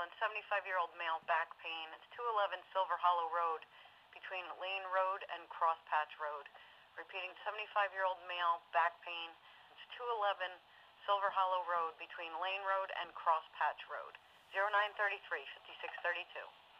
ambulance, 75-year-old male, back pain. It's 211 Silver Hollow Road between Lane Road and Crosspatch Road. Repeating, 75-year-old male, back pain. It's 211 Silver Hollow Road between Lane Road and Crosspatch Road. 0933 5632.